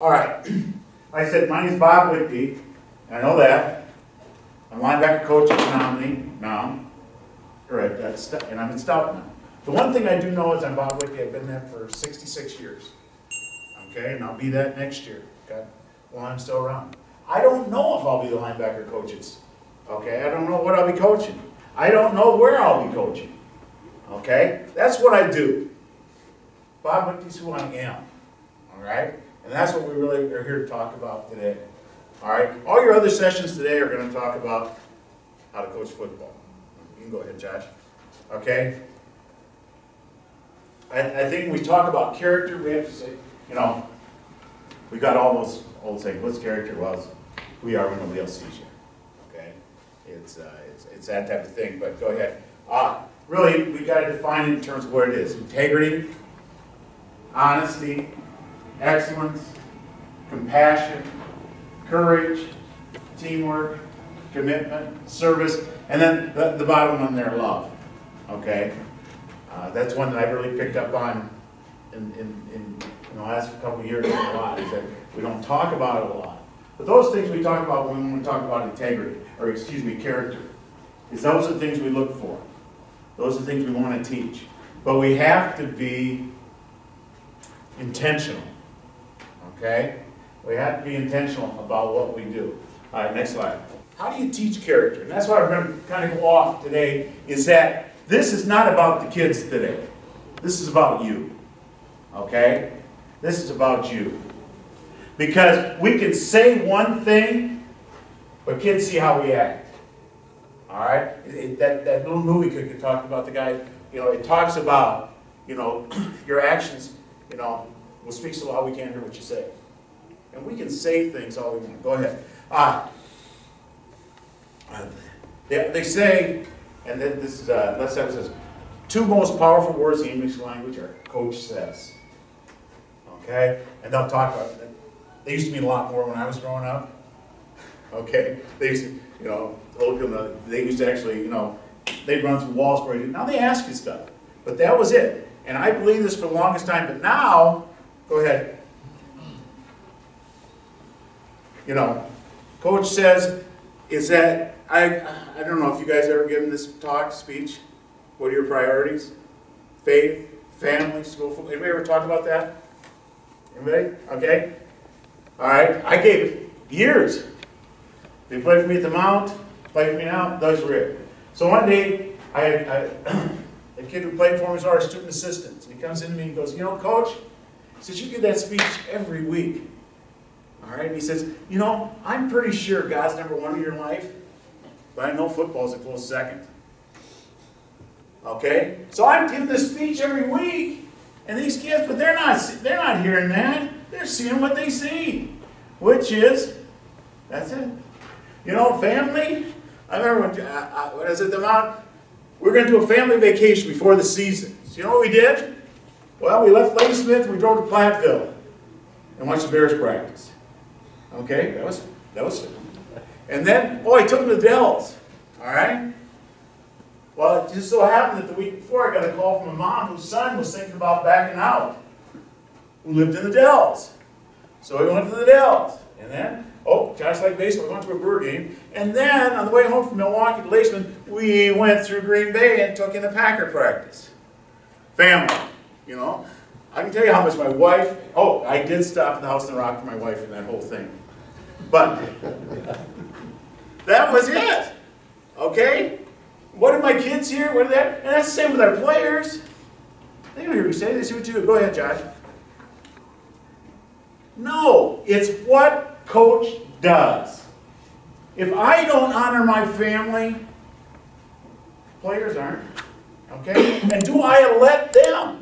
All right. I said, my name is Bob Lichty. I know that. I'm linebacker coach at Menomonie now. Correct. That's, and I'm in Stout now. The one thing I do know is I'm Bob Lichty. I've been there for 66 years. Okay, and I'll be that next year. Okay, while I'm still around. I don't know if I'll be the linebacker coaches. Okay, I don't know what I'll be coaching. I don't know where I'll be coaching. Okay, that's what I do. Bob Lichty's who I am. All right. And that's what we really are here to talk about today. All right? All your other sessions today are going to talk about how to coach football. You can go ahead, Josh. Okay? I, I think we talk about character, we have to say, you know, we got all those old saying, What's character? Well, we are when nobody else sees you. Okay? It's, uh, it's, it's that type of thing. But go ahead. Uh, really, we got to define it in terms of what it is. Integrity, honesty, excellence, compassion, courage, teamwork, commitment, service, and then the, the bottom one there, love. Okay? Uh, that's one that I've really picked up on in, in, in, in the last couple years a lot, is that we don't talk about it a lot. But those things we talk about when we talk about integrity, or excuse me, character, is those are the things we look for. Those are the things we want to teach. But we have to be intentional. Okay? We have to be intentional about what we do. All right, next slide. How do you teach character? And that's what I'm going to kind of go off today, is that this is not about the kids today. This is about you. Okay? This is about you. Because we can say one thing, but kids see how we act. All right? It, that, that little movie could talk about the guy, you know, it talks about, you know, your actions, you know, will speak so loud we can't hear what you say. And we can say things all we want. Go ahead. Uh, they, they say, and then this is, uh, let's have says, two most powerful words in English language are coach says. Okay? And they'll talk about it. They used to mean a lot more when I was growing up. Okay? They used to, you know, old people, they used to actually, you know, they'd run through walls for you. Now they ask you stuff. But that was it. And I believed this for the longest time. But now, go ahead. You know, coach says, is that, I, I don't know if you guys ever given this talk, speech. What are your priorities? Faith, family, school. Anybody ever talk about that? Anybody? Okay. All right. I gave it years. They played for me at the Mount, played for me now. Those were it. So one day, I a kid who played for me was our student assistant. And he comes in to me and goes, you know, coach, says, you give that speech every week. All right? And he says, you know, I'm pretty sure God's number one in your life, but I know football's a close second. Okay? So I'm giving this speech every week, and these kids, but they're not, they're not hearing that. They're seeing what they see, which is, that's it. You know, family, I remember when, I, I, when I the we are going to do a family vacation before the season. So you know what we did? Well, we left Ladysmith, we drove to Platteville and watched the Bears practice. Okay, that was, that was, and then, oh, I took them to the Dells, all right? Well, it just so happened that the week before I got a call from a mom whose son was thinking about backing out, who lived in the Dells. So we went to the Dells, and then, oh, Josh liked baseball, we went to a Brewer game, and then on the way home from Milwaukee to Ladysmith, we went through Green Bay and took in a Packer practice. Family. You know, I can tell you how much my wife, oh, I did stop at the house in the rock for my wife and that whole thing. But that was it. Okay? What did my kids hear? What did that? And that's the same with our players. They don't hear me say, they see what you do. Go ahead, Josh. No, it's what coach does. If I don't honor my family, players aren't. Okay? And do I let them?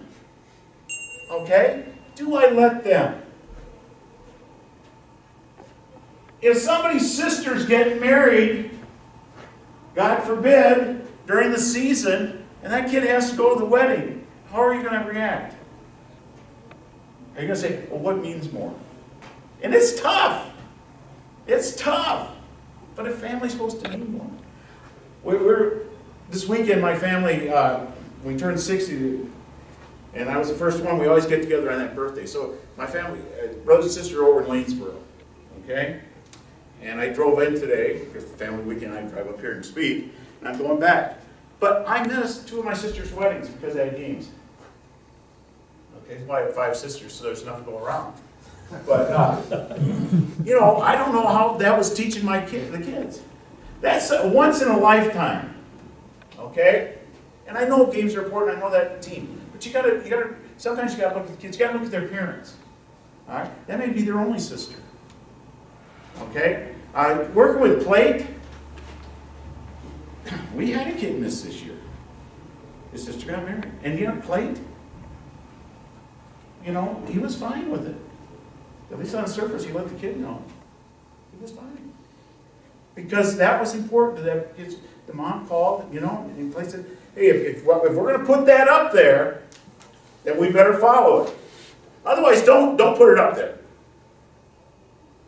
Okay? Do I let them? If somebody's sister's getting married, God forbid, during the season, and that kid has to go to the wedding, how are you going to react? Are you going to say, well, what means more? And it's tough. It's tough. But a family's supposed to mean more. We, are this weekend, my family, uh, we turned 60, And I was the first one, we always get together on that birthday. So my family, uh, brothers and sister are over in Lanesboro, okay? And I drove in today, because the family weekend, I drive up here and speak, and I'm going back. But I missed two of my sister's weddings because I had games. Okay, why I have five sisters, so there's enough to go around. But, uh, you know, I don't know how that was teaching my kid, the kids. That's a once in a lifetime, okay? And I know games are important, I know that team. But you gotta, you gotta, sometimes you gotta look at the kids, you gotta look at their parents. All right? That may be their only sister. Okay? Uh, working with plate, we had a kid miss this year. His sister got married. And you know, plate, you know, he was fine with it. At least on the surface, he let the kid know. He was fine. Because that was important to the mom called, you know, and he placed it. Hey, if, if, if we're going to put that up there, then we better follow it. Otherwise, don't, don't put it up there.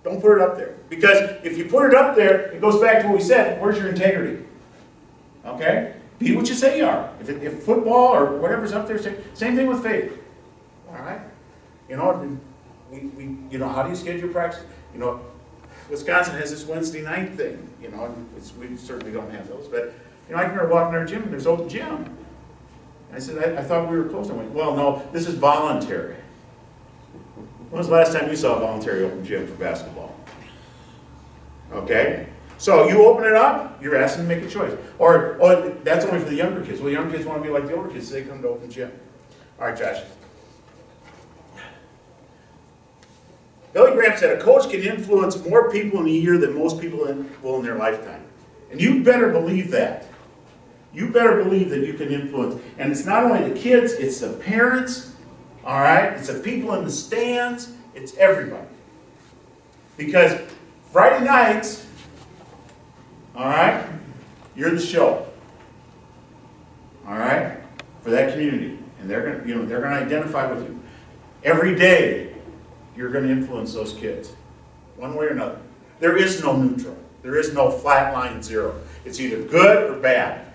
Don't put it up there. Because if you put it up there, it goes back to what we said. Where's your integrity? Okay? Be what you say you are. If, it, if football or whatever's up there, same, same thing with faith. All right? You know, we, we, you know, how do you schedule practice? You know, Wisconsin has this Wednesday night thing, you know, we certainly don't have those, but, you know, I can remember walking in our gym, and there's open gym. I said, I, I, thought we were closed. I went, well, no, this is voluntary. When was the last time you saw a voluntary open gym for basketball? Okay? So you open it up, you're asking to make a choice. Or, or that's only for the younger kids. Well, the younger kids want to be like the older kids, so they come to open gym. All right, Josh. Billy Graham said, a coach can influence more people in a year than most people in, will in their lifetime. And you better believe that. You better believe that you can influence. And it's not only the kids, it's the parents, all right? It's the people in the stands, it's everybody. Because Friday nights, all right, you're the show. All right? For that community. And they're gonna, you know, they're gonna identify with you. Every day, you're going to influence those kids, one way or another. There is no neutral. There is no flat line zero. It's either good or bad.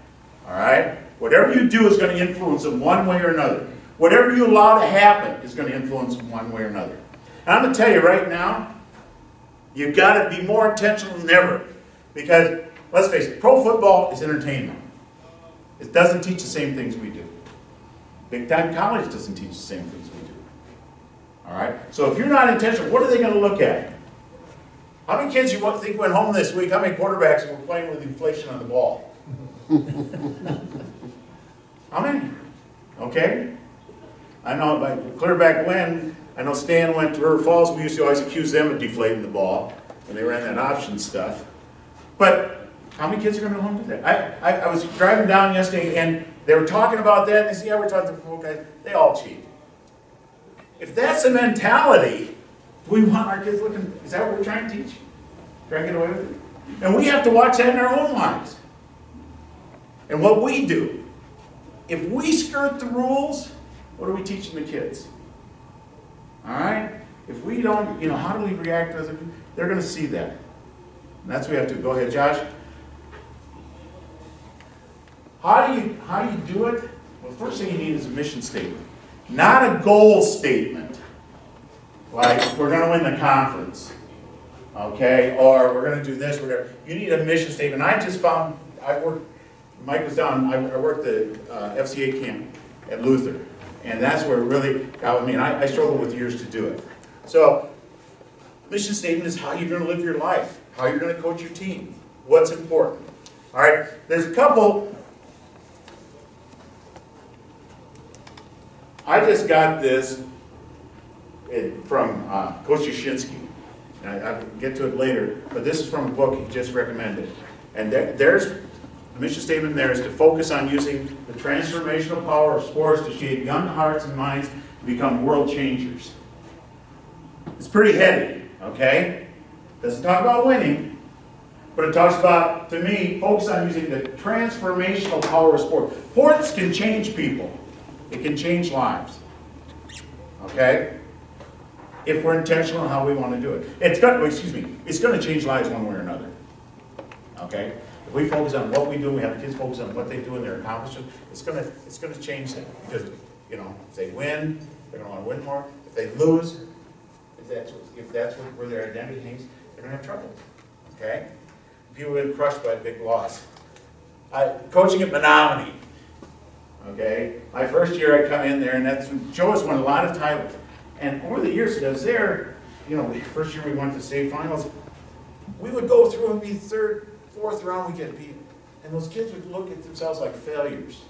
All right? Whatever you do is going to influence them one way or another. Whatever you allow to happen is going to influence them one way or another. And I'm going to tell you right now, you've got to be more intentional than ever. Because, let's face it, pro football is entertainment. It doesn't teach the same things we do. Big time college doesn't teach the same things we do. All right? So if you're not intentional, what are they going to look at? How many kids you think went home this week? How many quarterbacks were playing with inflation on the ball? How many? Okay? I know, like, clear back when, I know Stan went to River Falls, we used to always accuse them of deflating the ball when they ran that option stuff. But how many kids are going to go home with that? I, I, I was driving down yesterday and they were talking about that, and they said, yeah, we're talking to the guys. They all cheat. If that's the mentality, we want our kids looking, is that what we're trying to teach? Trying to get away with it? And we have to watch that in our own lives. And what we do. If we skirt the rules, what are we teaching the kids? All right? If we don't, you know, how do we react other people? They're going to see that. And that's what we have to. Go ahead, Josh. How do you how do you do it? Well, the first thing you need is a mission statement. Not a goal statement, like we're going to win the conference, okay, or we're going to do this, whatever. You need a mission statement. I just found, I worked, Mike was down, I, I worked the uh, FCA camp at Luther, and that's where it really got with me, and I, I struggled with years to do it. So, mission statement is how you're going to live your life, how you're going to coach your team, what's important. All right, there's a couple I just got this from uh, Coach Yashinsky. I, I'll get to it later, but this is from a book he just recommended. And there, there's, the mission statement there is to focus on using the transformational power of sports to shape young hearts and minds to become world changers. It's pretty heavy, okay? Doesn't talk about winning, but it talks about, to me, focus on using the transformational power of sport. Sports can change people. It can change lives. Okay? If we're intentional on how we want to do it. It's going excuse me, it's going to change lives one way or another. Okay? If we focus on what we do, we have the kids focus on what they do and their accomplishments, it's going to, it's to change them. Because you know, if they win, they're gonna wanna win more. If they lose, if that's, what- if that's what- where their identity hangs, they're gonna have trouble, okay? People get crushed by a big loss. I, coaching at Menomonie, okay? My first year I come in there and that's, Joe has won a lot of titles. And over the years that was there, you know, the first year we went to state finals, we would go through and be third, fourth round, we get beat. And those kids would look at themselves like failures.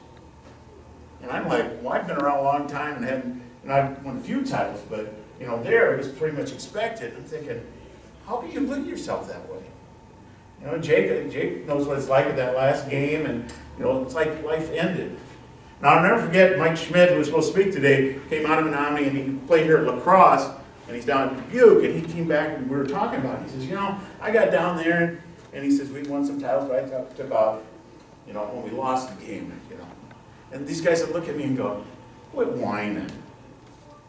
And I'm like, well, I've been around a long time and haven't, and I've won a few titles, but, you know, there it was pretty much expected. I'm thinking, how can you look at yourself that way? You know, Jake, Jake knows what it's like at that last game, and, you know, it's like life ended. Now, I'll never forget Mike Schmidt, who was supposed to speak today, came out of Menomonie and he played here at La Crosse, and he's down at Dubuque, and he came back and we were talking about it. He says, you know, I got down there, and, and he says, we won some titles, right I talked about, you know, when we lost the game, you know. And these guys would look at me and go, quit whining.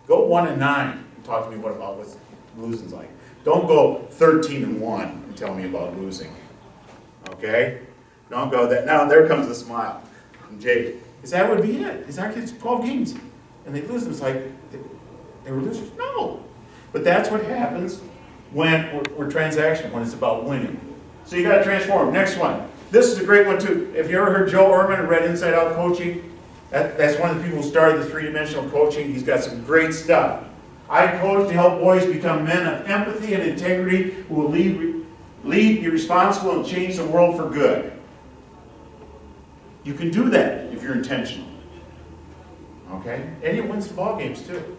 Go one and nine and talk to me what about what losing's like. Don't go 13 and one and tell me about losing. Okay? Don't go that. Now there comes the smile from Jake. Is that would be it? Is our kids 12 games and they lose? them. It's like they, they were losers? No. But that's what happens when we're, we're transactional, when it's about winning. So you got to transform. Next one. This is a great one too. If you ever heard Joe Ehrmann and read Inside Out Coaching, that, that's one of the people who started the three-dimensional coaching. He's got some great stuff. I coach to help boys become men of empathy and integrity who will lead, lead, be responsible, and change the world for good. You can do that if you're intentional. Okay? And you win some ball games too.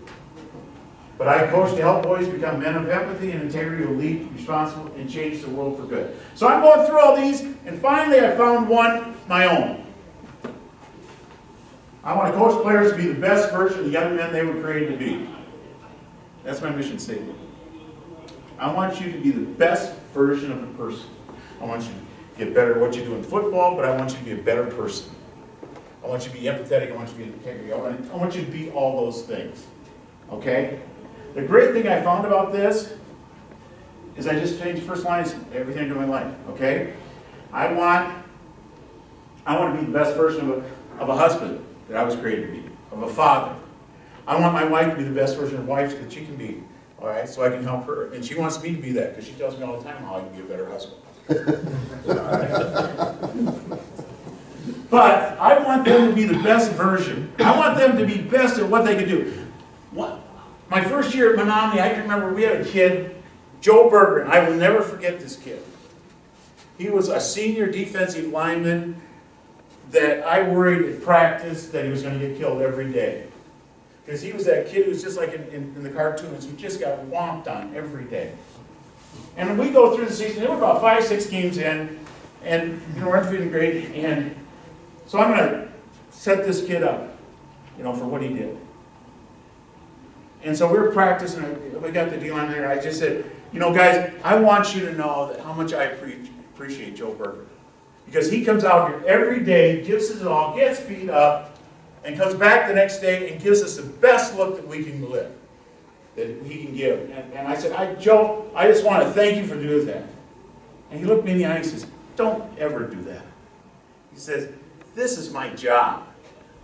But I coach to help boys become men of empathy and integrity who lead, responsible, and change the world for good. So I'm going through all these, and finally I found one, my own. I want to coach players to be the best version of the young men they were created to be. That's my mission statement. I want you to be the best version of a person. I want you to get better at what you do in football, but I want you to be a better person. I want you to be empathetic. I want you to be integrity. I want, you to be all those things. Okay? The great thing I found about this is I just changed the first line of everything in my life. Okay? I want, I want to be the best version of a, of a husband that I was created to be, of a father. I want my wife to be the best version of wife that she can be. All right, so I can help her, and she wants me to be that because she tells me all the time how I can be a better husband. but I want them to be the best version. I want them to be best at what they can do. What, my first year at Menomonie, I can remember we had a kid, Joe Berger, and I will never forget this kid. He was a senior defensive lineman that I worried at practice that he was going to get killed every day. Because he was that kid who was just like in, in, in, the cartoons, who just got whomped on every day. And we go through the season, there were about five, six games in, and you know, we're feeling great, and so I'm going to set this kid up, you know, for what he did. And so we were practicing, we got the deal on there, I just said, you know, guys, I want you to know that how much I appreciate Joe Berger. Because he comes out here every day, gives it all, gets beat up, and comes back the next day and gives us the best look that we can live, that he can give. And, and I said, I, Joe, I just want to thank you for doing that. And he looked me in the eye and says, don't ever do that. He says, this is my job.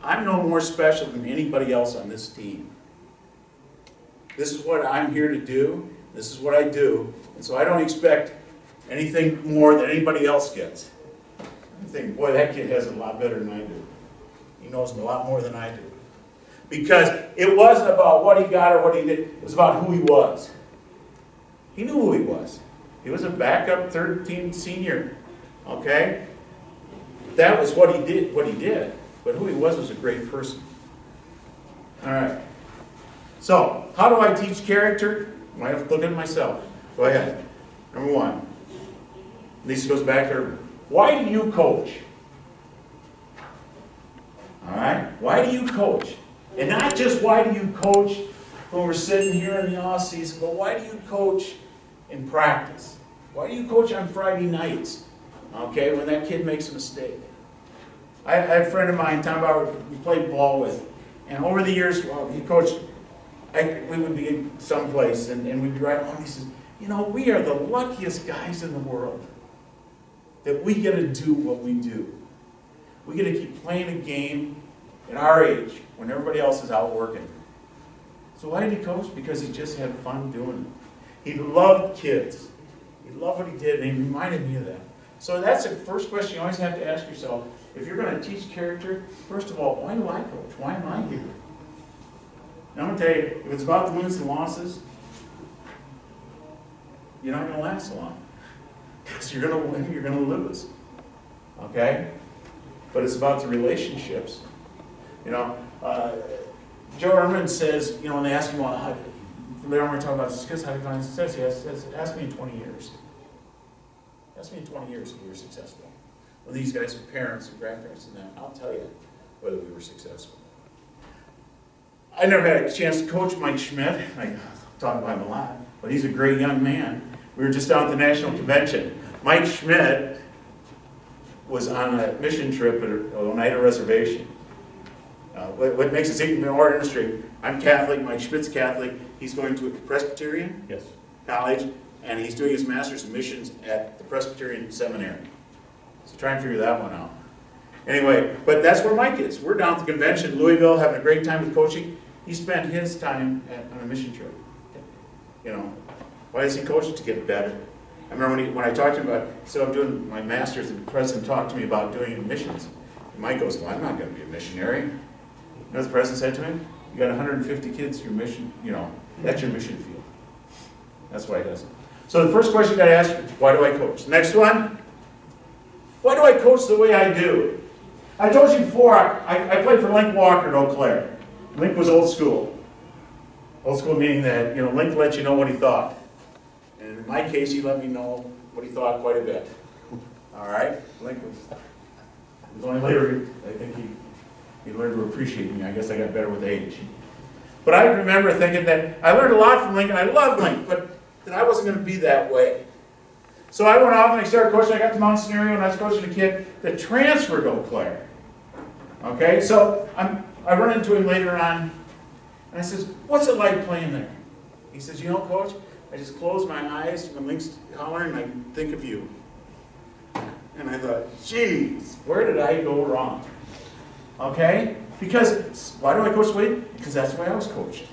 I'm no more special than anybody else on this team. This is what I'm here to do. This is what I do. And so I don't expect anything more than anybody else gets. I think, boy, that kid has it a lot better than I do. He knows a lot more than I do. Because it wasn't about what he got or what he did, it was about who he was. He knew who he was. He was a backup third team senior. Okay? That was what he did, what he did. But who he was was a great person. All right. So, how do I teach character? I have to look at myself. Go ahead. Number one. Lisa goes back to her. Why do you coach? All right? Why do you coach? And not just why do you coach when we're sitting here in the off season, but why do you coach in practice? Why do you coach on Friday nights? Okay, when that kid makes a mistake. I, I had a friend of mine, Tom Bauer, we played ball with, and over the years, well, he coached, I, we would be in someplace, and, and we'd be right home, he says, you know, we are the luckiest guys in the world that we get to do what we do. We get to keep playing a game at our age, when everybody else is out working. So why did he coach? Because he just had fun doing it. He loved kids. He loved what he did, and he reminded me of that. So that's the first question you always have to ask yourself. If you're going to teach character, first of all, why do I coach? Why am I here? And I'm going to tell you, if it's about the wins and losses, you're not going to last long. Because you're going to win, you're going to lose. Okay? But it's about the relationships. You know, uh, Joe Ehrmann says, you know, when they ask him, well, how, later on we're talking about success, how do you find success? He says, ask me in 20 years. Ask me in 20 years if we were successful. Well, these guys are parents and grandparents and that, I'll tell you whether we were successful. I never had a chance to coach Mike Schmidt. I talk about him a lot, but he's a great young man. We were just down at the National Convention. Mike Schmidt was on a mission trip at Oneida Reservation. Uh, what, what, makes us even more interesting, I'm Catholic, Mike Schmidt's Catholic. He's going to a Presbyterian yes. college, and he's doing his master's in missions at the Presbyterian Seminary. So try and figure that one out. Anyway, but that's where Mike is. We're down at the convention Louisville having a great time with coaching. He spent his time at, on a mission trip. You know, why does he coach? To get better. I remember when, he, when I talked to him about, so I'm doing my master's, and the president talked to me about doing missions. And Mike goes, well, I'm not going to be a missionary. You know the president said to him? You got 150 kids, your mission, you know, that's your mission field. That's why he does it. So the first question you got to ask, why do I coach? Next one, why do I coach the way I do? I told you before, I, I played for Link Walker at Eau Claire. Link was old school. Old school meaning that, you know, Link let you know what he thought. And in my case, he let me know what he thought quite a bit. All right? Link was, it was only later, I think he, he learned to appreciate me. I guess I got better with age. But I remember thinking that I learned a lot from Lincoln. I loved Link, but that I wasn't going to be that way. So I went off and I started coaching. I got to Mount Senario and I was coaching a kid that transferred to Eau Claire. Okay, so I'm, I run into him later on and I says, what's it like playing there? He says, you know, coach, I just close my eyes when Link's hollering and I think of you. And I thought, geez, where did I go wrong? Okay? Because, why do I coach the? Because that's the way I was coached.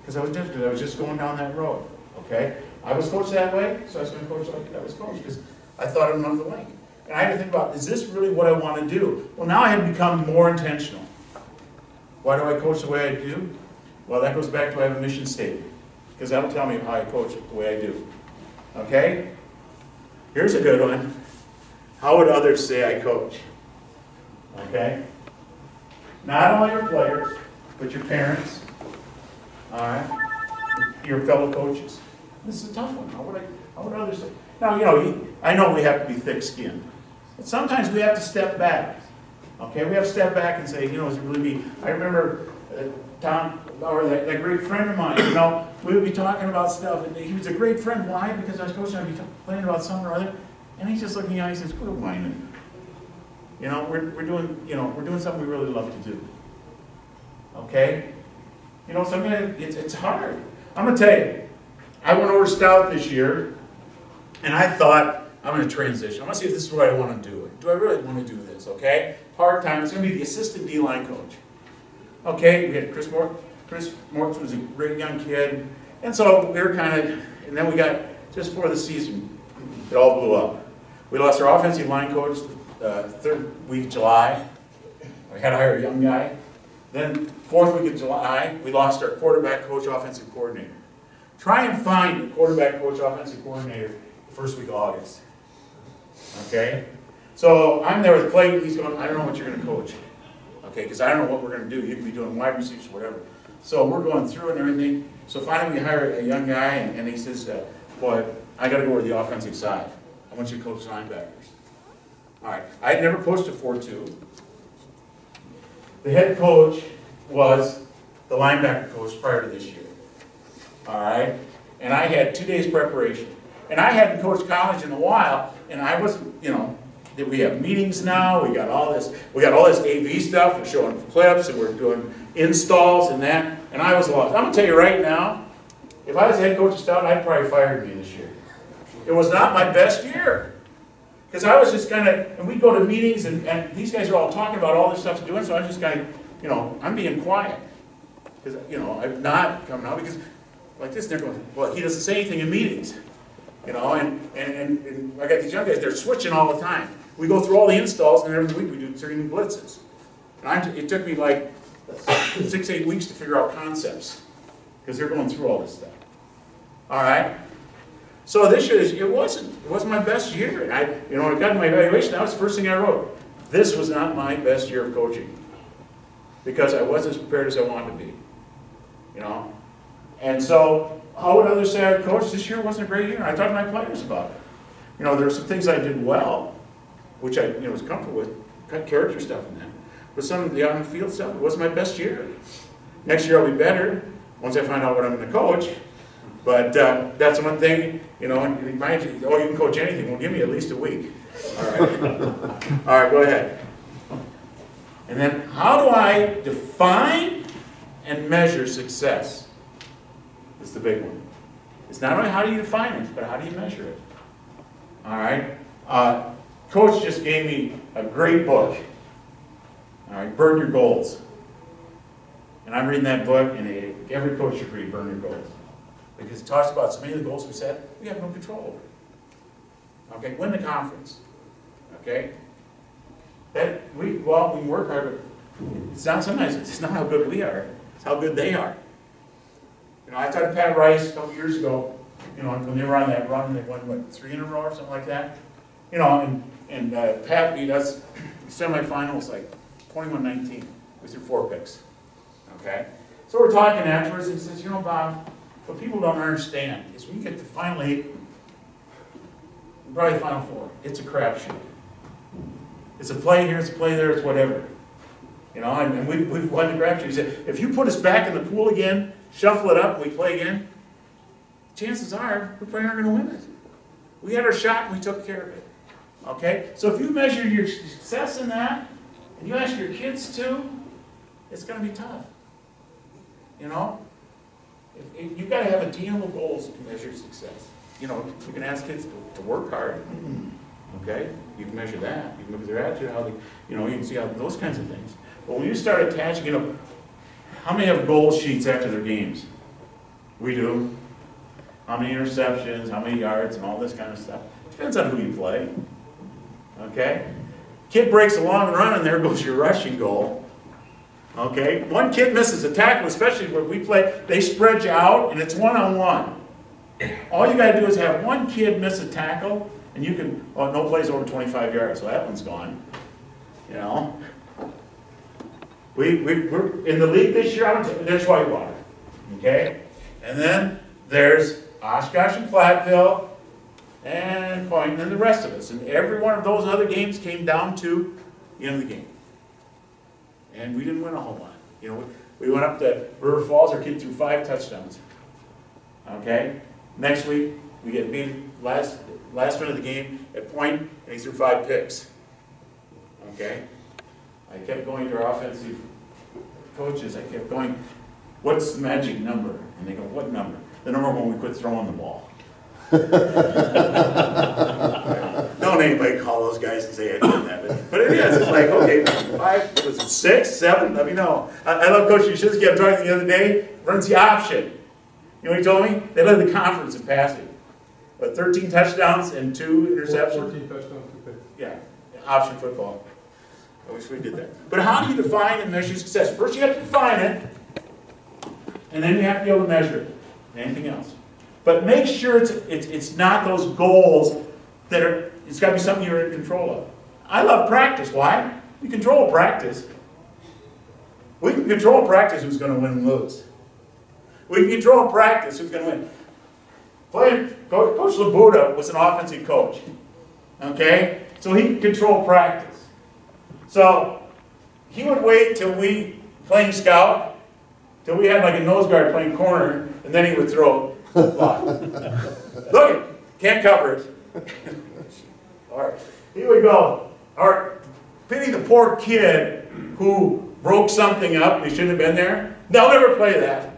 Because I was just, I was just going down that road. Okay? I was coached that way, so I was going to coach like I was coached because I thought enough of Link. And I had to think about, is this really what I want to do? Well, now I had to become more intentional. Why do I coach the way I do? Well, that goes back to I have a mission statement. Because that'll tell me how I coach the way I do. Okay? Here's a good one. How would others say I coach? Okay? Not only your players, but your parents. All right? Your fellow coaches. This is a tough one. How would, I, how would others say? Now, you know, I know we have to be thick-skinned. But sometimes we have to step back. Okay? We have to step back and say, you know, is it really me. I remember uh, Tom, or that, that, great friend of mine, you know, we would be talking about stuff, and he was a great friend. Why? Because I was coaching, I'd be complaining about something or other, and he's just looking at me and he says, quit whining. You know, we're, we're doing, you know, we're doing something we really love to do. Okay? You know, sometimes it's, it's hard. I'm going to tell you, I went over Stout this year, and I thought, I'm going to transition. I'm going to see if this is what I want to do. Do I really want to do this, okay? Part-time, it's going to be the assistant D-line coach. Okay, we had Chris Mort. Chris Mortz was a great young kid. And so we were kind of, and then we got, just before the season, it all blew up. We lost our offensive line coach uh, third week of July. We had to hire a young guy. Then fourth week of July, we lost our quarterback coach, offensive coordinator. Try and find a quarterback coach, offensive coordinator the first week of August. Okay? So I'm there with Clayton. He's going, I don't know what you're going to coach. Okay, because I don't know what we're going to do. You can be doing wide receivers, or whatever. So we're going through and everything. So finally we hire a young guy, and, and he says, uh, boy, I got to go to the offensive side. I want you to coach linebackers. All right, I had never coached a 4-2. The head coach was the linebacker coach prior to this year. All right, and I had two days preparation. And I hadn't coached college in a while, and I wasn't, you know, we have meetings now, we got all this, we got all this AV stuff, we're showing clips, and we're doing installs and that, and I was lost. I'm to tell you right now, if I was head coach of Stout, I'd probably fired me this year. It was not my best year. Because I was just kind of, and we'd go to meetings, and, and these guys are all talking about all this stuff to doing, so I'm just kind of, you know, I'm being quiet. Because, you know, I'm not coming out because like this, they're going, well, he doesn't say anything in meetings. You know, and, and, and, I got these young guys, they're switching all the time. We go through all the installs and every week we do three new blitzes. And I, it took me like six, eight weeks to figure out concepts because they're going through all this stuff. All right? So this year, it wasn't, it wasn't my best year. I, you know, when I got my evaluation, that was the first thing I wrote. This was not my best year of coaching because I wasn't as prepared as I wanted to be. You know? And so, how would others say I coached? This year wasn't a great year. I talked to my players about it. You know, there were some things I did well, which I you know, was comfortable with, cut character stuff in that. But some of the on-the-field stuff, it wasn't my best year. Next year I'll be better once I find out what I'm going to coach. But uh, that's one thing, you know, and remind you, oh, you can coach anything. Well, give me at least a week. All right. All right, go ahead. And then, how do I define and measure success? It's the big one. It's not only how do you define it, but how do you measure it? All right. Uh, Coach just gave me a great book. All right, Burn Your Goals. And I'm reading that book, and every coach should read Burn Your Goals. Because it talks about so many of the goals we set, we have no control over. Okay, win the conference. Okay? That we well, we work hard, but it's not sometimes it's not how good we are, it's how good they are. Know, I talked to Pat Rice a couple years ago, you know, when they were on that run, they won what, three in a row or something like that. You know, and and uh, Pat beat us semifinals like 21-19. with threw four picks. Okay? So we're talking afterwards, and he says, you know, Bob, what people don't understand is when you get to Final Eight, probably Final Four. It's a crapshoot. It's a play here, it's a play there, it's whatever. You know, and, and we, we've won the crapshoot. He said, if you put us back in the pool again, shuffle it up, and we play again, chances are we probably aren't going to win it. We had our shot and we took care of it. Okay? So if you measure your success in that, and you ask your kids to, it's going to be tough. You know? If, if, you've got to have attainable goals to measure success. You know, you can ask kids to, to work hard. Okay? You can measure that. You can look at their attitude, how they, you know, you can see how those kinds of things. But when you start attaching, you know, how many have goal sheets after their games? We do. How many interceptions, how many yards, and all this kind of stuff. Depends on who you play. Okay? Kid breaks a long run, and there goes your rushing goal. Okay? One kid misses a tackle, especially where we play, they spread you out, and it's one-on-one. -on -one. All you got to do is have one kid miss a tackle, and you can, oh, no plays over 25 yards, so that one's gone. You know? We, we, we're in the league this year, there's Whitewater. Okay? And then there's Oshkosh and Platteville, and Point, and the rest of us. And every one of those other games came down to the end of the game. And we didn't win a whole lot. You know, we, we went up to River Falls, our kid threw five touchdowns. Okay? Next week, we get beat last last minute of the game at Point, and he threw five picks. Okay? I kept going to our offensive coaches, I kept going, what's the magic number? And they go, what number? The number when we quit throwing the ball. Don't anybody call those guys and say I did that, but, but it is. It's like, okay, five, was it six, seven? Let me know. I, I love Coach Yashinsky. I'm talking the other day, runs the option. You know what he told me? They led the conference in passing. But 13 touchdowns and two interceptions. 14 touchdowns, two picks. Yeah, option football. I wish we did that. But how do you define and measure success? First, you have to define it, and then you have to be able to measure it. Anything else? But make sure it's, it's, it's not those goals that are, it's got to be something you're in control of. I love practice. Why? You control practice. We can control practice who's going to win and lose. We can control practice who's going to win. Playing, Coach Labuda was an offensive coach. Okay? So he could control practice. So he would wait till we, playing scout, till we had like a nose guard playing corner, and then he would throw a Look, can't cover it. All right, here we go. All right, pity the poor kid who broke something up and he shouldn't have been there. They'll never play that,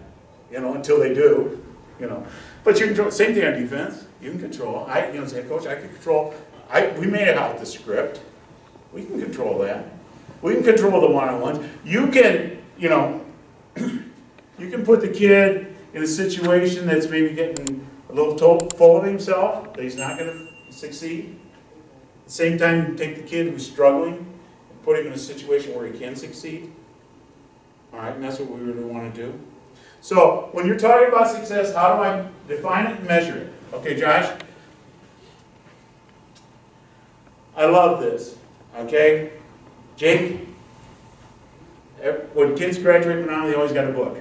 you know, until they do, you know. But you control, same thing on defense. You can control. I, you know, say, coach, I can control. I, we made it out the script. We can control that. We can control the one-on-ones. You can, you know, you can put the kid in a situation that's maybe getting a little full of himself, that he's not gonna succeed. At the same time, you can take the kid who's struggling and put him in a situation where he can succeed. All right, and that's what we really want to do. So, when you're talking about success, how do I define it and measure it? Okay, Josh? I love this. Okay? Jake? When kids graduate from they always got a book.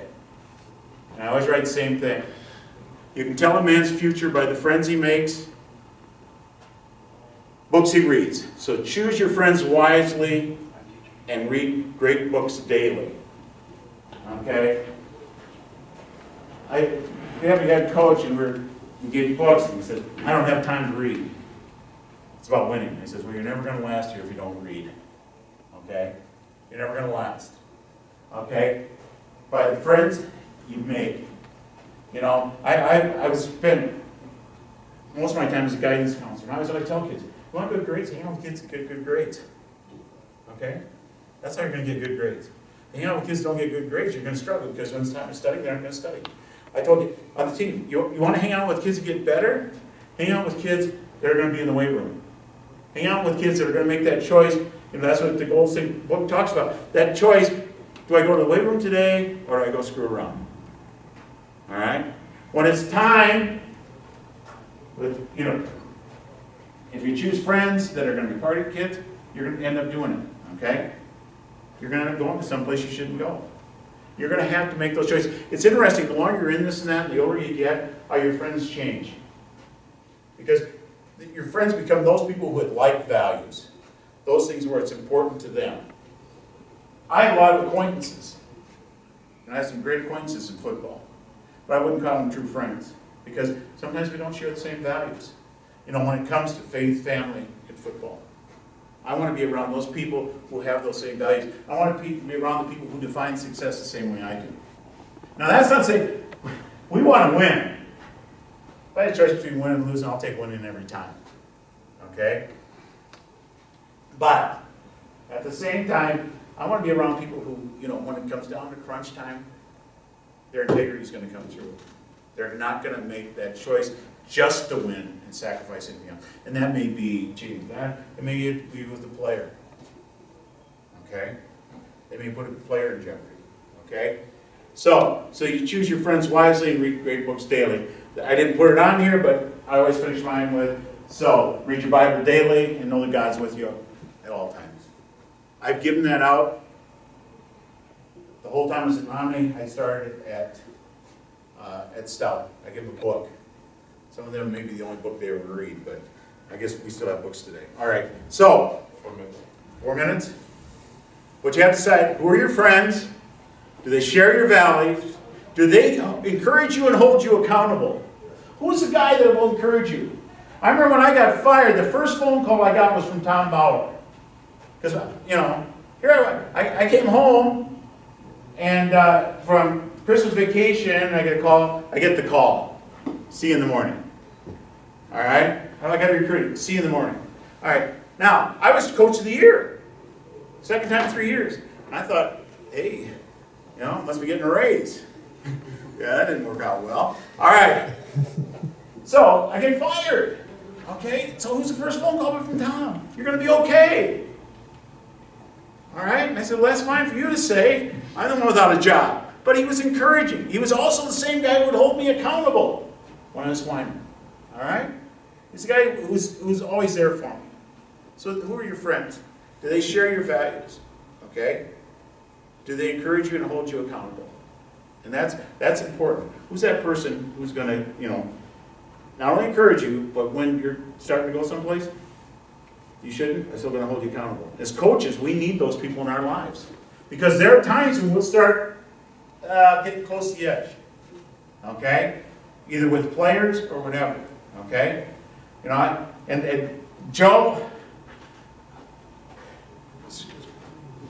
And I always write the same thing. You can tell a man's future by the friends he makes, books he reads. So choose your friends wisely and read great books daily. Okay? I we have a head coach and we're we get books and he said, I don't have time to read. It's about winning. He says, Well, you're never going to last here if you don't read. Okay? You're never going to last. Okay? By the friends you make. You know, I, I, I spent most of my time as a guidance counselor. And I always always tell kids, you want good grades, hang out with kids get good grades. Okay? That's how you're going to get good grades. Hang out with kids don't get good grades, you're going to struggle because when it's time to study, they're not going to study. I told you, on the team, you, you want to hang out with kids that get better? Hang out with kids that are going to be in the weight room. Hang out with kids that are going to make that choice. And that's what the Gold book talks about. That choice, do I go to the weight room today or do I go screw around? All right? When it's time, with, you know, if you choose friends that are going to be party kids, you're going to end up doing it, okay? You're going to end up going to someplace you shouldn't go. You're going to have to make those choices. It's interesting, the longer you're in this and that, the older you get, how your friends change. Because your friends become those people who would like values. Those things where it's important to them. I have a lot of acquaintances. And I have some great acquaintances in football. But I wouldn't call them true friends. Because sometimes we don't share the same values. You know, when it comes to faith, family, and football. I want to be around those people who have those same values. I want to be around the people who define success the same way I do. Now, that's not saying we want to win. If I had a choice between winning and losing, I'll take winning every time. Okay? But at the same time, I want to be around people who, you know, when it comes down to crunch time, their integrity is going to come through. They're not going to make that choice just to win and sacrifice anything else. And that may be cheating. That it may be with the player. Okay? They may put a player in jeopardy. Okay? So, so you choose your friends wisely and read great books daily. I didn't put it on here, but I always finish mine with, so read your Bible daily and know that God's with you at all times. I've given that out. The whole time I was at Romney, I started at uh, at Stout. I give them a book. Some of them may be the only book they ever read, but I guess we still have books today. All right, so, four minutes. Four minutes? What you have to decide, who are your friends? Do they share your values? Do they encourage you and hold you accountable? Who's the guy that will encourage you? I remember when I got fired, the first phone call I got was from Tom Bauer. Because, you know, here I, I came home and uh, from Christmas vacation, I get a call, I get the call. See you in the morning. All right? How do I got to recruit? See you in the morning. All right. Now, I was coach of the year. Second time in three years. And I thought, hey, you know, must be getting a raise. yeah, that didn't work out well. All right. So I get fired. Okay, so who's the first phone call from Tom? You're going to be okay. All right? And I said, well, that's fine for you to say. I'm the one without a job. But he was encouraging. He was also the same guy who would hold me accountable when I was whining. All right? He's a guy who's, who's always there for me. So who are your friends? Do they share your values? Okay? Do they encourage you and hold you accountable? And that's, that's important. Who's that person who's going to, you know, not only encourage you, but when you're starting to go someplace, you shouldn't, I'm still going to hold you accountable. As coaches, we need those people in our lives. Because there are times when we'll start uh, getting close to the edge. Okay? Either with players or whatever. Okay? You know, and, and Joe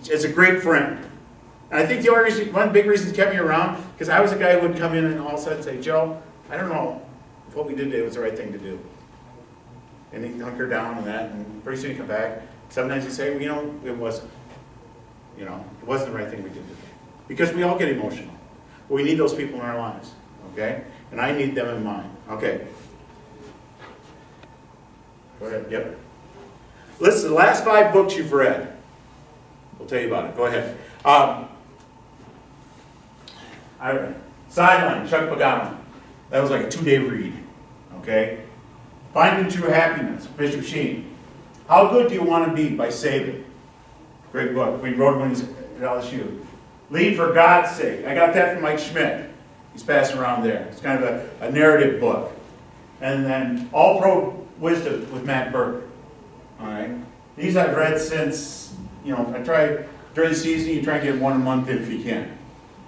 is a great friend. And I think the only reason, one big reason he kept me around, because I was a guy who would come in and all of a sudden say, Joe, I don't know what we did today was the right thing to do. And he hunkered down and that, and pretty soon he'd come back. Sometimes he'd say, well, you know, it wasn't. you know, it wasn't the right thing we did today. Because we all get emotional. We need those people in our lives, okay? And I need them in mine. Okay. Go ahead, yep. Listen, the last five books you've read. We'll tell you about it. Go ahead. Um, I read Sideline, Chuck Pagano. That was like a two-day read. Okay? Finding True Happiness, Bishop Sheen. How Good Do You Want to Be by Saban? Great book. We wrote he's at LSU. Lead for God's Sake. I got that from Mike Schmidt. He's passing around there. It's kind of a, a narrative book. And then All Pro Wisdom with Matt Birk. All right? These I've read since, you know, I try, during the season, you try and get one a month if you can.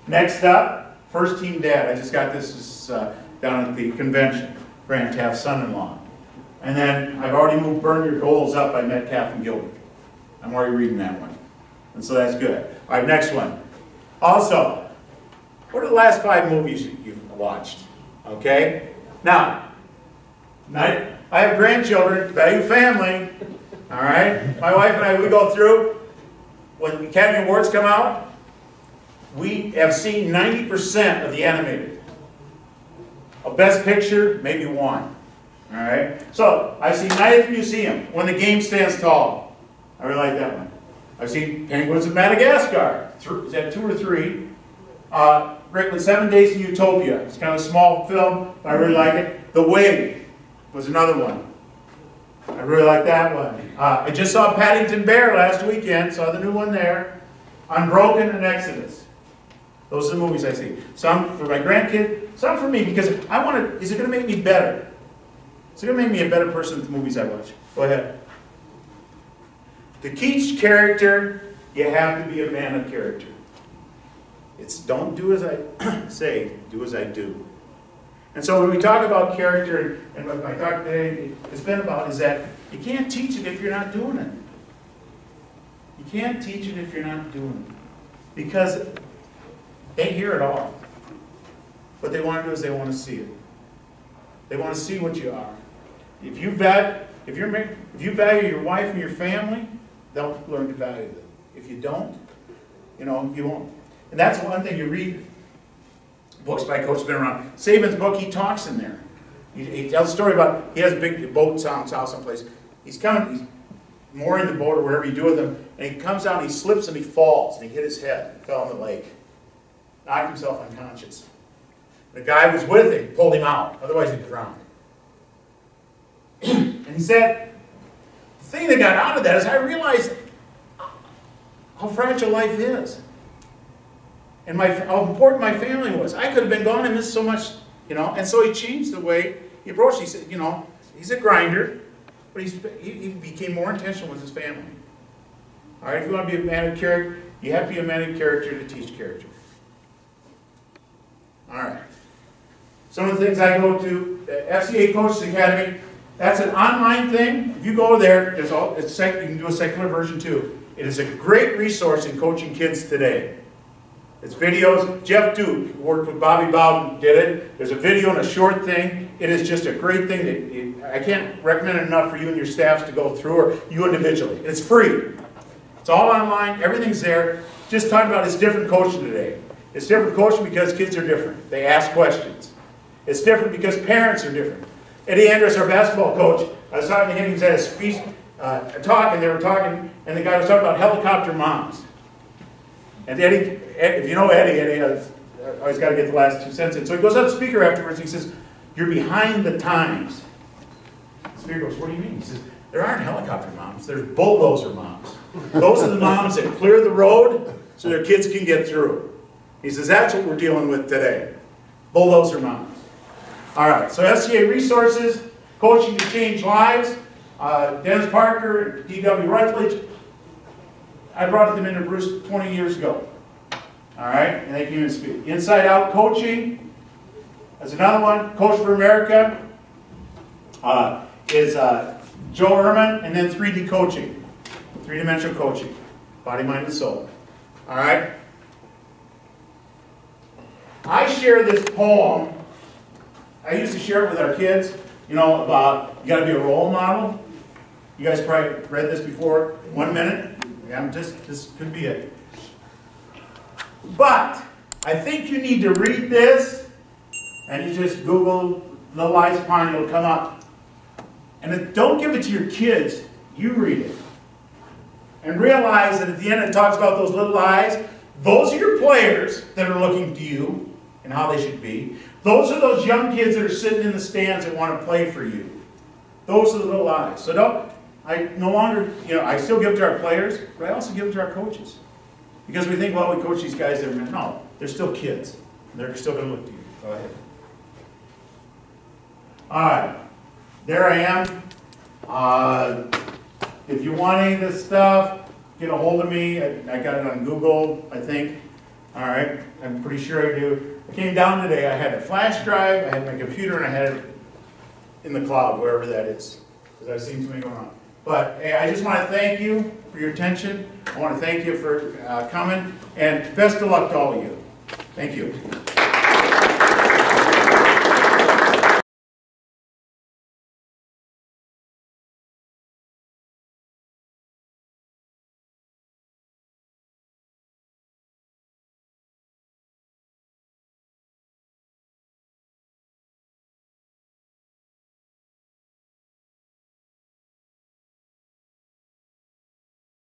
Next up, First Team Dad. I just got this uh, down at the convention. Grant Taft's son-in-law. And then I've already moved Burn Your Goals up by Medcalf and Gilbert. I'm already reading that one. And so that's good. All right, next one. Also, what are the last five movies you've watched? Okay? Now, I, I have grandchildren, value family. All right? My wife and I, we go through, when the Academy Awards come out, we have seen 90% of the animated. A best picture, maybe one. All right? So, I've seen Night at the Museum, When the Game Stands Tall. I really like that one. I've seen Penguins of Madagascar. Is that two or three? Uh, Great Seven Days in Utopia. It's kind of a small film, but I really like it. The Wig was another one. I really like that one. Uh, I just saw Paddington Bear last weekend, saw the new one there. Unbroken and Exodus. Those are the movies I see. Some for my grandkid, some for me, because I want to, is it going to make me better? Is it going to make me a better person with the movies I watch? Go ahead. To teach character, you have to be a man of character. It's don't do as I say, do as I do. And so when we talk about character, and what my talk today has been about, is that you can't teach it if you're not doing it. You can't teach it if you're not doing it. Because they hear it all. What they want to do is they want to see it. They want to see what you are. If you value, if you're if you value your wife and your family, they'll learn to value them. If you don't, you know, you won't. And that's one thing you read books by Coach been around. Saban's book, he talks in there. He, he, tells a story about, he has a big boat south, south someplace. He's coming, he's mooring the boat or whatever you do with him, and he comes out and he slips and he falls, and he hit his head and fell in the lake. Knocked himself unconscious. The guy was with him, pulled him out, otherwise he'd drown. and he said, the thing that got out of that is I realized how fragile life is and my, how important my family was. I could have been gone and missed so much, you know. And so he changed the way he approached. He said, you know, he's a grinder, but he's, he, he became more intentional with his family. All right, if you want to be a man of character, you have to be a man of character to teach character. All right. Some of the things I go to, FCA Coaches Academy, that's an online thing. If you go there, there's all, it's you can do a secular version too. It is a great resource in coaching kids today. It's videos. Jeff Duke worked with Bobby Bowden, did it. There's a video and a short thing. It is just a great thing. That I can't recommend enough for you and your staffs to go through, or you individually. It's free. It's all online. Everything's there. Just talking about it's different coaching today. It's different coaching because kids are different. They ask questions. It's different because parents are different. Eddie Andrus, our basketball coach, I was talking to him. He was at a speech, uh, a talk, and they were talking, and the guy was talking about helicopter moms. And Eddie, if you know Eddie, Eddie has always got to get the last two cents in. So he goes up to the speaker afterwards. And he says, "You're behind the times." The speaker goes, "What do you mean?" He says, "There aren't helicopter moms. There's bulldozer moms. Those are the moms that clear the road so their kids can get through." He says, "That's what we're dealing with today. Bulldozer moms." All right. So FCA resources, coaching to change lives. Uh, Dennis Parker, D.W. Rutledge, I brought them into Bruce 20 years ago. All right, and they came in speak. Inside Out Coaching. That's another one. Coach for America uh, is uh, Joe Ehrmann, and then 3D Coaching, three-dimensional coaching, body, mind, and soul. All right. I share this poem. I used to share it with our kids. You know about you got to be a role model. You guys probably read this before. One minute. Yeah, I'm just, this could be it. But I think you need to read this, and you just Google Little Lies Pond, it'll come up. And it, don't give it to your kids, you read it. And realize that at the end it talks about those little eyes. Those are your players that are looking to you and how they should be. Those are those young kids that are sitting in the stands that want to play for you. Those are the little eyes. So don't, I no longer, you know, I still give to our players, but I also give to our coaches. Because we think, well, we coach these guys, they're, no, they're still kids. They're still going to look to you. Go ahead. All right, there I am. Uh, if you want any of this stuff, get a hold of me. I, I got it on Google, I think. All right, I'm pretty sure I do. I came down today, I had a flash drive, I had my computer, and I had it in the cloud, wherever that is, because I've seen too many going on. But hey, I just want to thank you for your attention. I want to thank you for uh, coming, and best of luck to all of you. Thank you.